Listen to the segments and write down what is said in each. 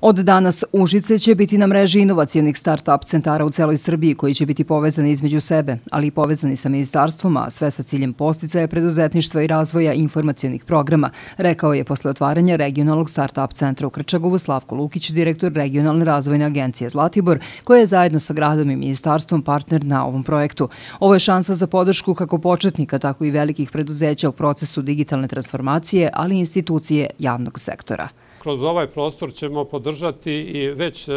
Od danas Užice će biti na mreži inovacijonih start-up centara u celoj Srbiji koji će biti povezani između sebe, ali i povezani sa ministarstvom, a sve sa ciljem posticaja preduzetništva i razvoja informacijonih programa, rekao je posle otvaranja regionalnog start-up centra u Krčagovu Slavko Lukić, direktor regionalne razvojne agencije Zlatibor, koja je zajedno sa gradom i ministarstvom partner na ovom projektu. Ovo je šansa za podršku kako početnika, tako i velikih preduzeća u procesu digitalne transformacije, ali i institucije javnog sektora kroz ovaj prostor ćemo podržati i već e,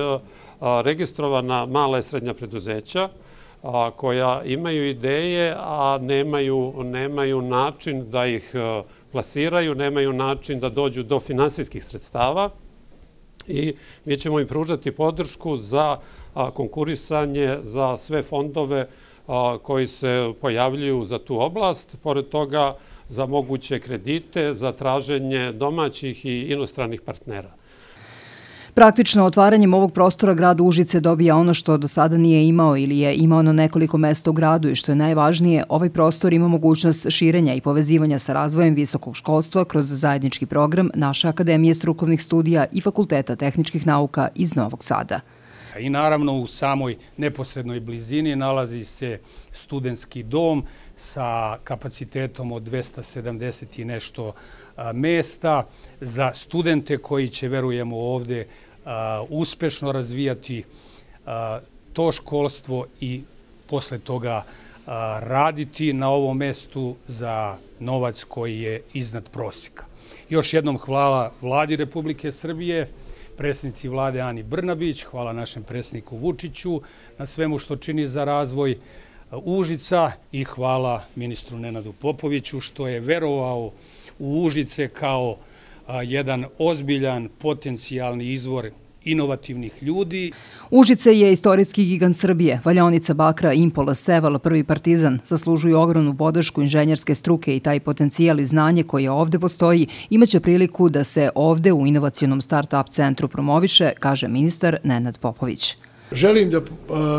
registrovana mala i srednja preduzeća koja imaju ideje, a nemaju način da ih e, plasiraju, nemaju način da dođu do finansijskih sredstava i mi ćemo im pružati podršku za konkurisanje za sve fondove koji se pojavljuju za tu oblast. Pored toga, za moguće kredite, za traženje domaćih i inostranih partnera. Praktično otvaranjem ovog prostora grad Užice dobija ono što do sada nije imao ili je imao na nekoliko mesta u gradu i što je najvažnije, ovaj prostor ima mogućnost širenja i povezivanja sa razvojem visokog školstva kroz zajednički program naše Akademije strukovnih studija i Fakulteta tehničkih nauka iz Novog Sada. I naravno u samoj neposrednoj blizini nalazi se studentski dom sa kapacitetom od 270 i nešto mesta za studente koji će, verujemo ovde, uspešno razvijati to školstvo i posle toga raditi na ovom mestu za novac koji je iznad prosjeka. Još jednom hvala vladi Republike Srbije, predsjednici vlade Ani Brnabić, hvala našem predsjedniku Vučiću na svemu što čini za razvoj uh, Užica i hvala ministru Nenadu Popoviću što je verovao u Užice kao uh, jedan ozbiljan potencijalni izvor inovativnih ljudi. Užice je istorijski gigant Srbije. Valjonica Bakra, Impola, Seval, prvi partizan zaslužuju ogromnu podršku inženjerske struke i taj potencijal i znanje koje ovde postoji imaće priliku da se ovde u inovacijonom start-up centru promoviše, kaže ministar Nenad Popović. Želim da,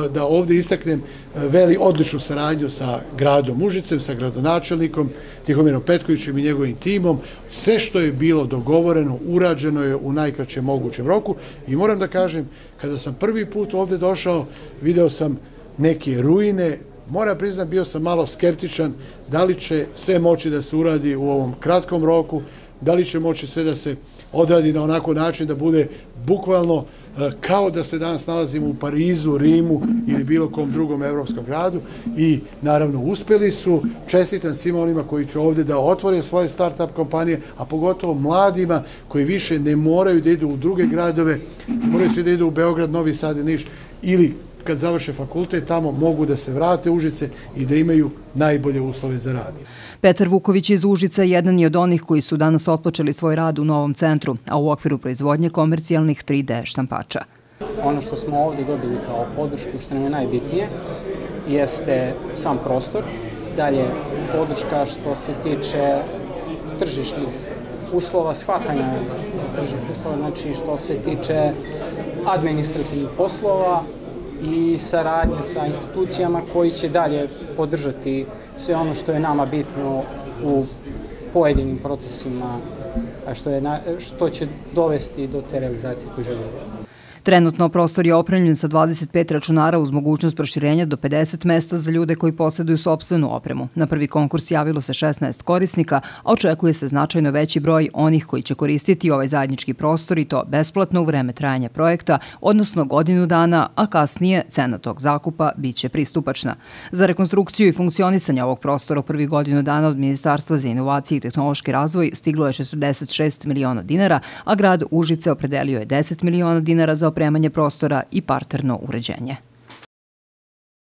da ovdje istaknem e, veli odličnu saradnju sa gradom Užicem, sa gradonačelnikom Tihomirom Petkovićem i njegovim timom. Sve što je bilo dogovoreno, urađeno je u najkraćem mogućem roku. I moram da kažem, kada sam prvi put ovdje došao, video sam neke ruine, Mora priznat, bio sam malo skeptičan da li će sve moći da se uradi u ovom kratkom roku, da li će moći sve da se odradi na onako način da bude bukvalno e, kao da se danas nalazimo u Parizu, Rimu ili bilo kom drugom evropskom gradu i naravno uspeli su. Čestitam svima onima koji će ovdje da otvore svoje start-up kompanije, a pogotovo mladima koji više ne moraju da idu u druge gradove, moraju svi da idu u Beograd, Novi Sad i Niš ili kad završe fakultet, tamo mogu da se vrate u Užice i da imaju najbolje uslove za rad. Petar Vuković iz Užica jedan je od onih koji su danas otpočeli svoj rad u novom centru, a u okviru proizvodnje komercijalnih 3D štampača. Ono što smo ovdje dobili kao podršku, što nam je najbitnije, jeste sam prostor, dalje podrška što se tiče tržišnih uslova, shvatanja tržišnih uslova, znači što se tiče administrativnih poslova, i saradnje sa institucijama koji će dalje podržati sve ono što je nama bitno u pojedinim procesima, što, je na, što će dovesti do te realizacije koju želimo. Trenutno prostor je opremljen sa 25 računara uz mogućnost proširenja do 50 mesta za ljude koji posjeduju sobstvenu opremu. Na prvi konkurs javilo se 16 korisnika, a očekuje se značajno veći broj onih koji će koristiti ovaj zajednički prostor i to besplatno u vreme trajanja projekta, odnosno godinu dana, a kasnije cena tog zakupa bit će pristupačna. Za rekonstrukciju i funkcionisanje ovog prostora u prvi godinu dana od Ministarstva za inovacije i tehnološki razvoj stiglo je 46 miliona dinara, a grad Užice opredelio je 10 miliona dinara za opremanje prostora i parterno uređenje.